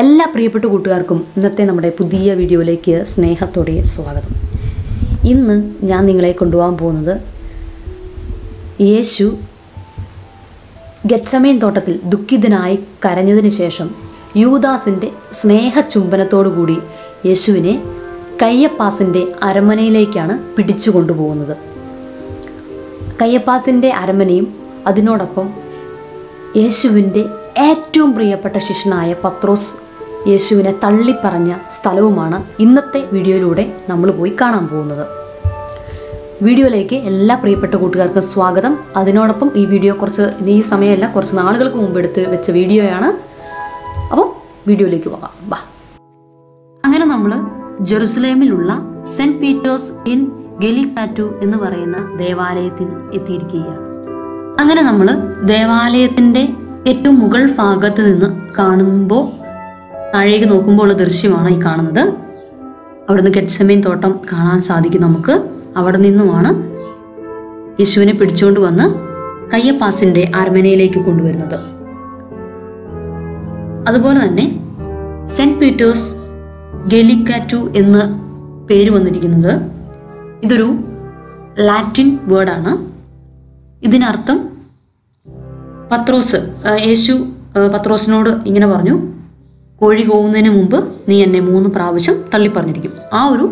എല്ലാ പ്രിയപ്പെട്ട കൂട്ടുകാർക്കും ഇന്നത്തെ നമ്മുടെ പുതിയ വീഡിയോയിലേക്ക് സ്നേഹത്തോടെ സ്വാഗതം. ഇന്ന് ഞാൻ നിങ്ങളെ കൊണ്ടുപോകാൻ പോകുന്നത് യേശു ഗച്ചമേൻ തോട്ടത്തിൽ ദുഃഖിതനായി കരഞ്ഞതിന് ശേഷം യൂദാസിന്റെ സ്നേഹചുംബനത്തോടുകൂടി യേശുവിനെ കയ്യപ്പാസിന്റെ അരമനയിലേക്കാണ് പിടിച്ചു കൊണ്ടുപോകുന്നത്. കയ്യപ്പാസിന്റെ അരമനയും അതിനോടൊപ്പം യേശുവിന്റെ ഏറ്റവും പ്രിയപ്പെട്ട ശിഷ്യനായ പത്രോസ് യേശുവിനെ തള്ളിപ്പറഞ്ഞ സ്ഥലവുമാണ് ഇന്നത്തെ വീഡിയോയിലൂടെ നമ്മൾ പോയി കാണാൻ പോകുന്നത്. വീഡിയോയിലേക്ക് എല്ലാ പ്രിയപ്പെട്ട കൂട്ടുകാർക്കും സ്വാഗതം. അതിനോടൊപ്പം ഈ വീഡിയോ കുറച്ച് ഈ സമയമല്ല കുറച്ച് നാളുകൾക്ക് മുമ്പ് എടുത്ത് വെച്ച വീഡിയോയാണ്. അപ്പം വീഡിയോയിലേക്ക് പോകാം. വാ. അങ്ങനെ നമ്മൾ ജെറുസലേമിലുള്ള സെന്റ് പീറ്റേഴ്സ് ഇൻ ഗലിക്കാറ്റു എന്ന് പറയുന്ന ദേവാലയത്തിൽ എത്തിയിരിക്കുകയാണ്. അങ്ങനെ നമ്മൾ ദേവാലയത്തിന്റെ ഏറ്റവും മുകൾ ഭാഗത്ത് നിന്ന് കാണുമ്പോൾ താഴേക്ക് നോക്കുമ്പോൾ ദൃശ്യമാണ് ഈ കാണുന്നത്. അവിടുന്ന് ഗെറ്റ്സമീൻ തോട്ടം കാണാൻ സാധിക്കും നമുക്ക്. അവിടെ നിന്നുമാണ് യേശുവിനെ പിടിച്ചുകൊണ്ട് വന്ന് കയ്യപ്പാസിന്റെ അരമനയിലേക്ക് കൊണ്ടുവരുന്നത്. അതുപോലെ തന്നെ സെന്റ് പീറ്റേഴ്സ് ഗെലിക്കാറ്റു എന്ന് പേര് വന്നിരിക്കുന്നത് ഇതൊരു ലാറ്റിൻ വേർഡാണ്. ഇതിനർത്ഥം പത്രോസ് യേശു പത്രോസിനോട് ഇങ്ങനെ പറഞ്ഞു കോഴി പോകുന്നതിന് മുമ്പ് നീ എന്നെ മൂന്ന് പ്രാവശ്യം തള്ളിപ്പറഞ്ഞിരിക്കും. ആ ഒരു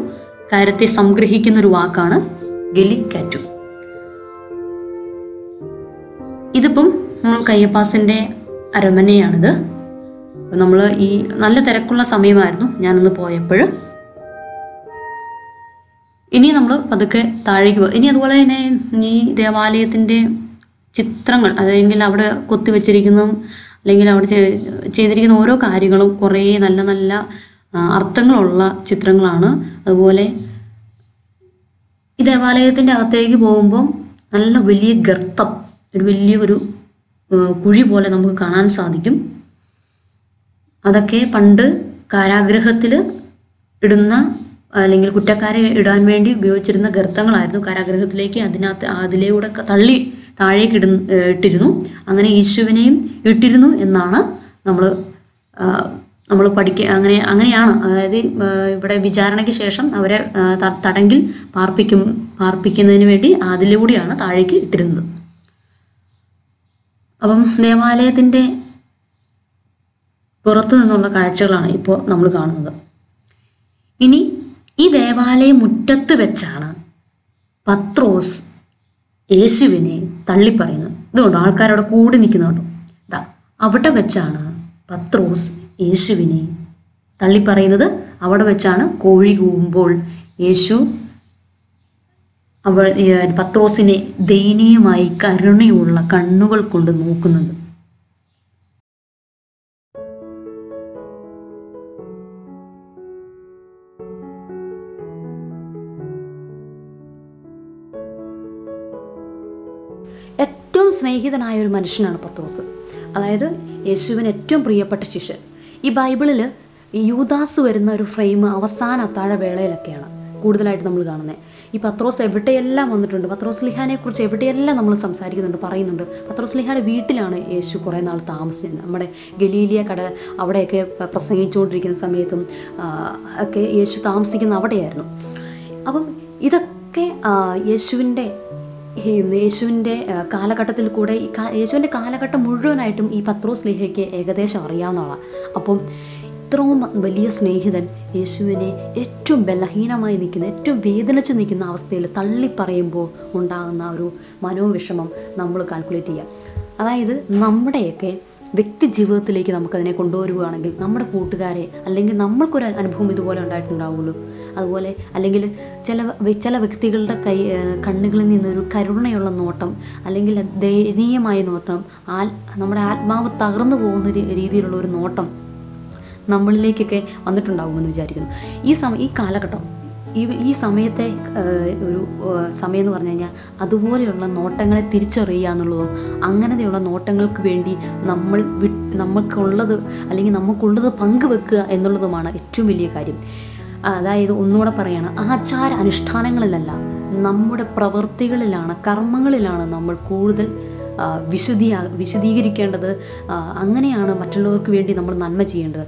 കാര്യത്തെ സംഗ്രഹിക്കുന്ന ഒരു വാക്കാണ് ഗലി കാറ്റു ഇതിപ്പം നമ്മൾ കയ്യപ്പാസിന്റെ അരമനയാണിത്. നമ്മൾ ഈ നല്ല തിരക്കുള്ള സമയമായിരുന്നു ഞാനൊന്ന് പോയപ്പോൾ. ഇനി നമ്മൾ പതുക്കെ താഴേക്ക് പോകും ഇനി അതുപോലെ തന്നെ ഈ ദേവാലയത്തിന്റെ ചിത്രങ്ങൾ അതെങ്കിൽ അവിടെ കൊത്തിവെച്ചിരിക്കുന്നതും അല്ലെങ്കിൽ അവിടെ ചെയ്തിരിക്കുന്ന ഓരോ കാര്യങ്ങളും കുറേ നല്ല നല്ല അർത്ഥങ്ങളുള്ള ചിത്രങ്ങളാണ്. അതുപോലെ ഈ ദേവാലയത്തിന്റെ അകത്തേക്ക് പോകുമ്പം നല്ല വലിയ ഗർത്തം ഒരു വലിയ ഒരു കുഴി പോലെ നമുക്ക് കാണാൻ സാധിക്കും. അതൊക്കെ പണ്ട് കാരാഗ്രഹത്തിൽ ഇടുന്ന അല്ലെങ്കിൽ കുറ്റക്കാരെ ഇടാൻ വേണ്ടി ഉപയോഗിച്ചിരുന്ന ഗർത്തങ്ങളായിരുന്നു കാരാഗ്രഹത്തിലേക്ക് അതിനകത്ത് അതിലൂടെ തള്ളി താഴേക്ക് ഇട ഇട്ടിരുന്നു. അങ്ങനെ യേശുവിനെയും ഇട്ടിരുന്നു എന്നാണ് നമ്മൾ നമ്മൾ പഠിക്ക അങ്ങനെ അങ്ങനെയാണ്. അതായത് ഇവിടെ വിചാരണയ്ക്ക് ശേഷം അവരെ തടങ്കിൽ പാർപ്പിക്കും പാർപ്പിക്കുന്നതിന് വേണ്ടി അതിലൂടെയാണ് താഴേക്ക് ഇട്ടിരുന്നത്. അപ്പം ദേവാലയത്തിന്റെ പുറത്തു നിന്നുള്ള കാഴ്ചകളാണ് ഇപ്പോൾ നമ്മൾ കാണുന്നത്. ഇനി ഈ ദേവാലയ മുറ്റത്ത് വെച്ചാണ് പത്രോസ് യേശുവിനെ തള്ളിപ്പറയുന്നത്. ഇതുകൊണ്ട് ആൾക്കാരവിടെ കൂടി നിൽക്കുന്ന കേട്ടോ ഇതാ അവിടെ വെച്ചാണ് പത്രോസ് യേശുവിനെ തള്ളിപ്പറയുന്നത്. അവിടെ വെച്ചാണ് കോഴി കൂവുമ്പോൾ യേശു അവ പത്രോസിനെ ദയനീയമായി കരുണയുള്ള കണ്ണുകൾ കൊണ്ട് നോക്കുന്നത്. ഏറ്റവും സ്നേഹിതനായ ഒരു മനുഷ്യനാണ് പത്രോസ്. അതായത് യേശുവിന് ഏറ്റവും പ്രിയപ്പെട്ട ശിഷ്യൻ. ഈ ബൈബിളിൽ ഈ യൂദാസ് വരുന്ന ഒരു ഫ്രെയിം അവസാന അത്താഴ വേളയിലൊക്കെയാണ് കൂടുതലായിട്ട് നമ്മൾ കാണുന്നത് ഈ പത്രോസ് എവിടെയെല്ലാം വന്നിട്ടുണ്ട്? പത്രോസ് ലിഹാനെ കുറിച്ച് എവിടെയെല്ലാം നമ്മൾ സംസാരിക്കുന്നുണ്ട് പറയുന്നുണ്ട്? പത്രോസ് ലിഹായുടെ വീട്ടിലാണ് യേശു കുറേ നാൾ താമസിച്ചത്. നമ്മുടെ ഗലീലിയ കട അവിടെയൊക്കെ പ്രസംഗിച്ചുകൊണ്ടിരിക്കുന്ന സമയത്തും ഒക്കെ യേശു താമസിക്കുന്ന അവിടെയായിരുന്നു. അപ്പം ഇതൊക്കെ യേശുവിന്റെ യേശുവിന്റെ കാലഘട്ടത്തിൽ കൂടെ യേശുവിന്റെ കാലഘട്ടം മുഴുവനായിട്ടും ഈ പത്രോസ് ലേഹയ്ക്ക് ഏകദേശം അറിയാവുന്നതാണ്. അപ്പം ഇത്രയും വലിയ സ്നേഹിതൻ യേശുവിനെ ഏറ്റവും ബലഹീനമായി നിൽക്കുന്ന ഏറ്റവും വേദനിച്ച് നിൽക്കുന്ന അവസ്ഥയിൽ തള്ളിപ്പറയുമ്പോൾ ഉണ്ടാകുന്ന ഒരു മനോവിഷമം നമ്മൾ കാൽക്കുലേറ്റ് ചെയ്യാം. അതായത് നമ്മുടെയൊക്കെ വ്യക്തി ജീവിതത്തിലേക്ക് നമുക്കതിനെ കൊണ്ടുവരികയാണെങ്കിൽ നമ്മുടെ കൂട്ടുകാരെ അല്ലെങ്കിൽ നമ്മൾക്കൊരു അനുഭവം ഇതുപോലെ ഉണ്ടായിട്ടുണ്ടാവുള്ളൂ. അതുപോലെ അല്ലെങ്കിൽ ചില ചില വ്യക്തികളുടെ കൈ കണ്ണുകളിൽ നിന്നൊരു കരുണയുള്ള നോട്ടം അല്ലെങ്കിൽ ദയനീയമായ നോട്ടം ആൽ നമ്മുടെ ആത്മാവ് തകർന്നു പോകുന്ന രീതിയിലുള്ള ഒരു നോട്ടം നമ്മളിലേക്കൊക്കെ വന്നിട്ടുണ്ടാകുമെന്ന് വിചാരിക്കുന്നു. ഈ സമയം ഈ കാലഘട്ടം ഈ ഈ സമയത്തെ ഒരു സമയം എന്ന് പറഞ്ഞു കഴിഞ്ഞാൽ അതുപോലെയുള്ള നോട്ടങ്ങളെ തിരിച്ചറിയുക എന്നുള്ളതും അങ്ങനെയുള്ള നോട്ടങ്ങൾക്ക് വേണ്ടി നമ്മൾ വി നമുക്കുള്ളത് അല്ലെങ്കിൽ നമുക്കുള്ളത് പങ്കുവെക്കുക എന്നുള്ളതുമാണ് ഏറ്റവും വലിയ കാര്യം. അതായത് ഒന്നുകൂടെ പറയണം ആചാര അനുഷ്ഠാനങ്ങളിലല്ല നമ്മുടെ പ്രവൃത്തികളിലാണ് കർമ്മങ്ങളിലാണ് നമ്മൾ കൂടുതൽ വിശുദ്ധിയാ വിശദീകരിക്കേണ്ടത്. അങ്ങനെയാണ് മറ്റുള്ളവർക്ക് വേണ്ടി നമ്മൾ നന്മ ചെയ്യേണ്ടത്.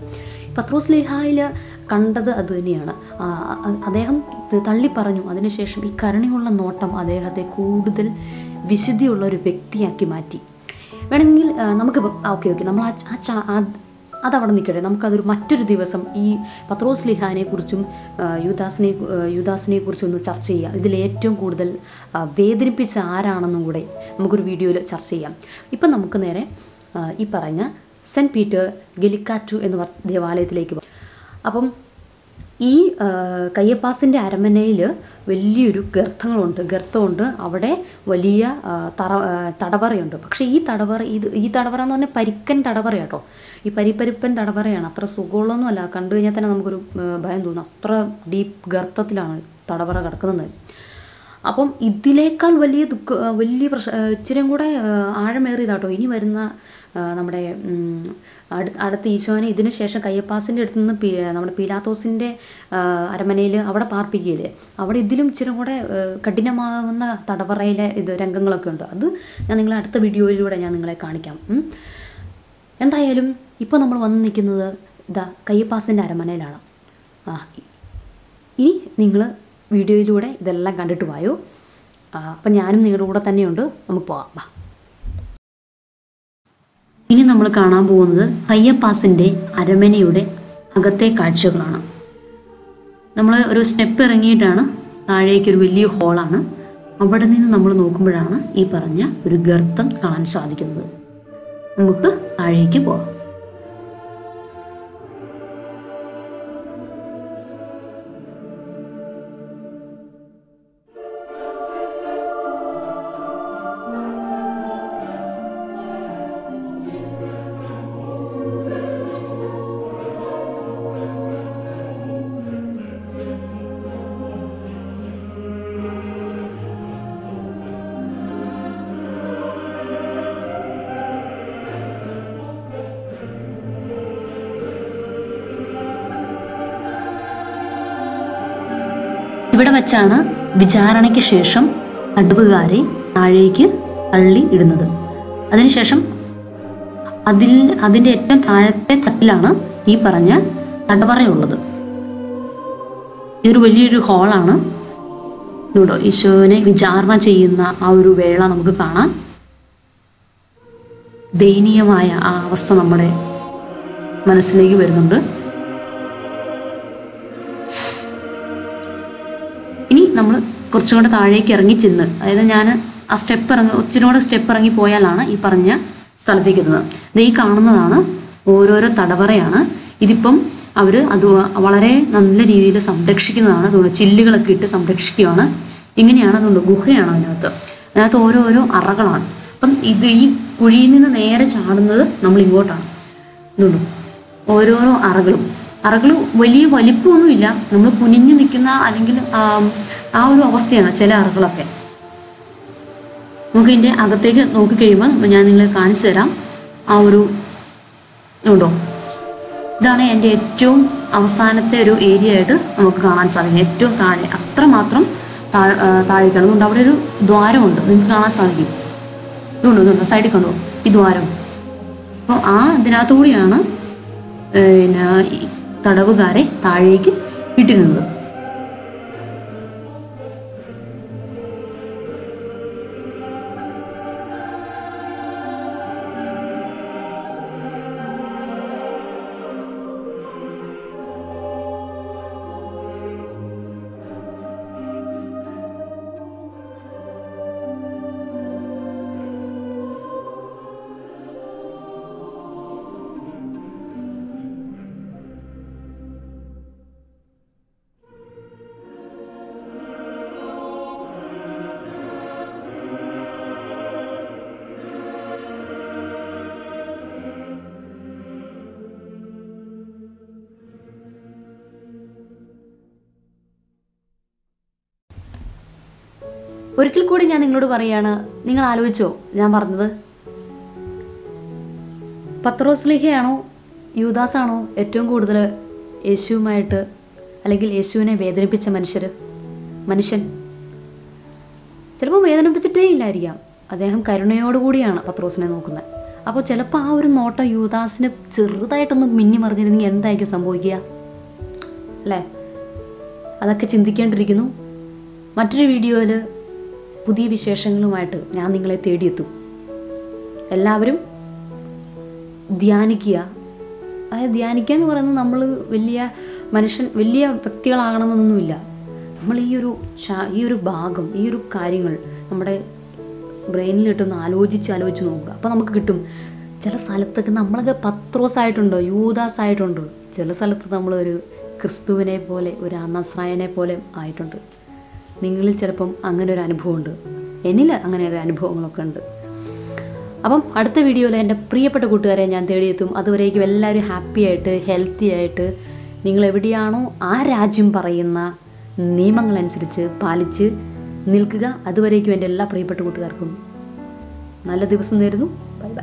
പത്രോസ് ലേഹായിൽ കണ്ടത് അത് തന്നെയാണ്. അദ്ദേഹം തള്ളി പറഞ്ഞു അതിനുശേഷം ഈ കരുണയുള്ള നോട്ടം അദ്ദേഹത്തെ കൂടുതൽ വിശുദ്ധിയുള്ള ഒരു വ്യക്തിയാക്കി മാറ്റി. വേണമെങ്കിൽ നമുക്ക് ഓക്കെ ഓക്കെ നമ്മൾ ആ അതവിടെ നിൽക്കട്ടെ. നമുക്കതൊരു മറ്റൊരു ദിവസം ഈ പത്രോസ് ലിഹാനെ കുറിച്ചും യുദാസിനെ യുദാസിനെ ഒന്ന് ചർച്ച ചെയ്യാം. ഇതിൽ ഏറ്റവും കൂടുതൽ വേദനിപ്പിച്ച ആരാണെന്നും കൂടെ നമുക്കൊരു വീഡിയോയിൽ ചർച്ച ചെയ്യാം. ഇപ്പം നമുക്ക് നേരെ ഈ പറഞ്ഞ സെന്റ് പീറ്റർ ഗെലിക്കാറ്റു എന്ന് പറ ദേവാലയത്തിലേക്ക് അപ്പം ഈ കയ്യപ്പാസിന്റെ അരമനയിൽ വലിയൊരു ഗർത്തങ്ങളുണ്ട്. ഗർത്തമുണ്ട്. അവിടെ വലിയ തറ തടവറയുണ്ട്. പക്ഷേ ഈ തടവറ ഇത് ഈ തടവറ എന്ന് പറഞ്ഞാൽ പരിക്കൻ തടവറ കേട്ടോ ഈ പരിപ്പരിപ്പൻ തടവറയാണ്. അത്ര സുഖമുള്ളൊന്നുമല്ല കണ്ടു കഴിഞ്ഞാൽ തന്നെ നമുക്കൊരു ഭയം തോന്നും. അത്ര ഡീപ്പ് ഗർത്തത്തിലാണ് തടവറ കിടക്കുന്നത്. അപ്പം ഇതിനേക്കാൾ വലിയ ദുഃഖ വലിയ പ്രശ്ന ഇച്ചിരിയും കൂടെ ആഴമേറിയതാട്ടോ. ഇനി വരുന്ന നമ്മുടെ അടുത്ത ഈശോനെ ഇതിനു ശേഷം കയ്യപ്പാസിന്റെ അടുത്ത് നിന്ന് നമ്മുടെ പീലാത്തോസിന്റെ അരമനയിൽ അവിടെ പാർപ്പിക്കുകയില്ലേ? അവിടെ ഇതിലും ഇച്ചിരി കൂടെ കഠിനമാകുന്ന തടവറയിലെ ഇത് രംഗങ്ങളൊക്കെ ഉണ്ട്. അത് ഞാൻ നിങ്ങളെ അടുത്ത വീഡിയോയിലൂടെ ഞാൻ നിങ്ങളെ കാണിക്കാം. എന്തായാലും ഇപ്പോൾ നമ്മൾ വന്ന് നിൽക്കുന്നത് ഇതാ കയ്യപ്പാസിന്റെ അരമനയിലാണ്. ആ ഇനി നിങ്ങൾ വീഡിയോയിലൂടെ ഇതെല്ലാം കണ്ടിട്ട് വായോ? അപ്പം ഞാനും നിങ്ങളുടെ കൂടെ തന്നെയുണ്ട്. നമുക്ക് പോവാം. ഇനി നമ്മൾ കാണാൻ പോകുന്നത് കയ്യപ്പാസിന്റെ അരമനയുടെ അകത്തെ കാഴ്ചകളാണ്. നമ്മൾ ഒരു സ്റ്റെപ്പ് ഇറങ്ങിയിട്ടാണ് താഴേക്ക് ഒരു വലിയ ഹോളാണ് അവിടെ നിന്ന് നമ്മൾ നോക്കുമ്പോഴാണ് ഈ പറഞ്ഞ ഒരു ഗർത്തം കാണാൻ സാധിക്കുന്നത്. നമുക്ക് താഴേക്ക് പോവാം. ഇവിടെ വച്ചാണ് വിചാരണയ്ക്ക് ശേഷം തടവുകാരെ താഴേക്ക് തള്ളി ഇടുന്നത്. അതിനുശേഷം അതിൽ അതിന്റെ ഏറ്റവും താഴത്തെ തട്ടിലാണ് ഈ പറഞ്ഞ തടവറയുള്ളത്. ഇതൊരു വലിയൊരു ഹോളാണ്. ഇതുണ്ടോ ഈശോനെ വിചാരണ ചെയ്യുന്ന ആ ഒരു വേള നമുക്ക് കാണാം. ദയനീയമായ ആ അവസ്ഥ നമ്മുടെ മനസ്സിലേക്ക് വരുന്നുണ്ട്. ഇനി നമ്മൾ കുറച്ചും കൂടെ താഴേക്ക് ഇറങ്ങി ചെന്ന് അതായത് ഞാൻ ആ സ്റ്റെപ്പ് ഇറങ്ങി ഒച്ചിനോട് സ്റ്റെപ്പ് ഇറങ്ങി പോയാലാണ് ഈ പറഞ്ഞ സ്ഥലത്തേക്ക് എത്തുന്നത്. ഇത് ഈ കാണുന്നതാണ് ഓരോരോ തടവറയാണ്. ഇതിപ്പം അവർ അത് വളരെ നല്ല രീതിയിൽ സംരക്ഷിക്കുന്നതാണ്. അതുകൊണ്ട് ചില്ലുകളൊക്കെ ഇട്ട് സംരക്ഷിക്കുകയാണ്. ഇങ്ങനെയാണ് അതുകൊണ്ട് ഗുഹയാണ് അതിനകത്ത്. അതിനകത്ത് ഓരോരോ അറകളാണ്. അപ്പം ഇത് ഈ കുഴിയിൽ നിന്ന് നേരെ ചാടുന്നത് നമ്മൾ ഇങ്ങോട്ടാണ്. ഇതുണ്ട്. ഓരോരോ അറകളും. അറകൾ വലിയ വലിപ്പമൊന്നുമില്ല. നമ്മൾ കുനിഞ്ഞു നിൽക്കുന്ന അല്ലെങ്കിൽ ആ ഒരു അവസ്ഥയാണ് ചില അറകളൊക്കെ. നമുക്ക് ഇതിന്റെ അകത്തേക്ക് നോക്കിക്കഴിയുമ്പോൾ ഞാൻ നിങ്ങളെ കാണിച്ചു തരാം. ആ ഒരു ഉണ്ടോ ഇതാണ് എന്റെ ഏറ്റവും അവസാനത്തെ ഒരു ഏരിയ ആയിട്ട് നമുക്ക് കാണാൻ സാധിക്കും. ഏറ്റവും താഴെ അത്രമാത്രം താഴേക്കാണ്. അതുകൊണ്ട് അവിടെ ഒരു ദ്വാരമുണ്ട്. നിങ്ങൾക്ക് കാണാൻ സാധിക്കും. ഇതുണ്ടോ? ഇതുണ്ടോ? സൈഡിൽ കണ്ടോ? ഈ ദ്വാരം. അപ്പോൾ ആ ഇതിനകത്തുകൂടിയാണ് പിന്നെ തടവുകാരെ താഴേക്ക് ഇട്ടിരുന്നത്. ഒരിക്കൽ കൂടി ഞാൻ നിങ്ങളോട് പറയാണ് നിങ്ങൾ ആലോചിച്ചോ ഞാൻ പറഞ്ഞത്. പത്രോസ്ലിഹയാണോ യൂദാസാണോ ഏറ്റവും കൂടുതൽ യേശുവുമായിട്ട് അല്ലെങ്കിൽ യേശുവിനെ വേദനിപ്പിച്ച മനുഷ്യർ മനുഷ്യൻ. ചിലപ്പോൾ വേദനിപ്പിച്ചിട്ടേ ഇല്ലായിരിക്കാം. അദ്ദേഹം കരുണയോടുകൂടിയാണ് പത്രോസിനെ നോക്കുന്നത്. അപ്പോൾ ചിലപ്പോൾ ആ ഒരു നോട്ടം യൂദാസിന് ചെറുതായിട്ടൊന്ന് മിന്നി മറിഞ്ഞിരുന്നെങ്കിൽ എന്തായിരിക്കും സംഭവിക്കുക? അല്ലേ? അതൊക്കെ ചിന്തിക്കേണ്ടിരിക്കുന്നു മറ്റൊരു വീഡിയോയിൽ പുതിയ വിശേഷങ്ങളുമായിട്ട് ഞാൻ നിങ്ങളെ തേടിയെത്തും. എല്ലാവരും ധ്യാനിക്കുക. അതായത് ധ്യാനിക്കുക എന്ന് പറയുന്നത് നമ്മൾ വലിയ മനുഷ്യൻ വലിയ വ്യക്തികളാകണമെന്നൊന്നുമില്ല. നമ്മൾ ഈ ഒരു ഈ ഒരു ഭാഗം ഈ ഒരു കാര്യങ്ങൾ നമ്മുടെ ബ്രെയിനിലിട്ടൊന്ന് ആലോചിച്ച് ആലോചിച്ച് നോക്കുക. അപ്പോൾ നമുക്ക് കിട്ടും. ചില സ്ഥലത്തൊക്കെ നമ്മളൊക്കെ പത്രോസ് ആയിട്ടുണ്ടോ യൂദാസ് ആയിട്ടുണ്ടോ ചില സ്ഥലത്ത് നമ്മളൊരു ക്രിസ്തുവിനെ പോലെ ഒരു അന്നസ്രായനെ പോലെ ആയിട്ടുണ്ട്. നിങ്ങളിൽ ചിലപ്പം അങ്ങനെ ഒരു അനുഭവമുണ്ട്. എന്നിൽ അങ്ങനെ ഒരു അനുഭവങ്ങളൊക്കെ ഉണ്ട്. അപ്പം അടുത്ത വീഡിയോയിൽ എന്റെ പ്രിയപ്പെട്ട കൂട്ടുകാരെ ഞാൻ തേടിയെത്തും. അതുവരേക്കും എല്ലാവരും ഹാപ്പി ആയിട്ട് ഹെൽത്തി ആയിട്ട് നിങ്ങൾ എവിടെയാണോ ആ രാജ്യം പറയുന്ന നിയമങ്ങളനുസരിച്ച് പാലിച്ച് നിൽക്കുക. അതുവരേക്കും എന്റെ എല്ലാ പ്രിയപ്പെട്ട കൂട്ടുകാർക്കും നല്ല ദിവസം നേരുന്നു. Bye bye.